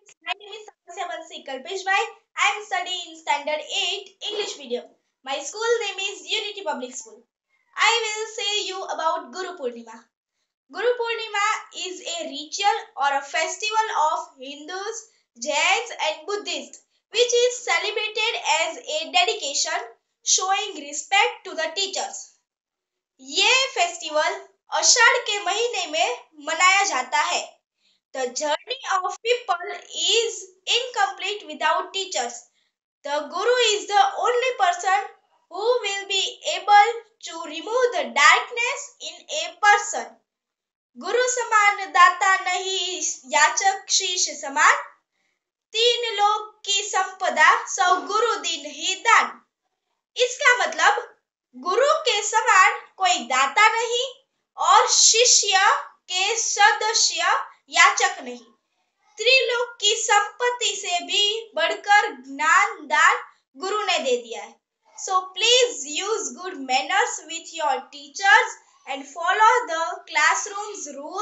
friends, my name is Sapasya Bansi Kalpeshbhai. I am studying in standard 8 English medium. My school name is Unity Public School. I will say you about Guru Purnima. Guru Purnima is a ritual or a festival of Hindus, Jains and Buddhists which is celebrated as a dedication showing respect to the teachers. ये festival Ashadh के महीने में मनाया जाता है The journey of people is incomplete without teachers. The Guru is the only person who will be able to remove the darkness in a person. गुरु समान दाता नहीं याचक शीश समान तीन लोग की संपदा सौ गुरु दिन ही दान इसका मतलब गुरु के समान कोई दाता नहीं और शिष्य के सदस्य याचक नहीं। त्रिलोक की संपत्ति से भी बढ़कर ज्ञान दान गुरु ने दे दिया है। So please use good manners with your teachers and follow the classrooms rules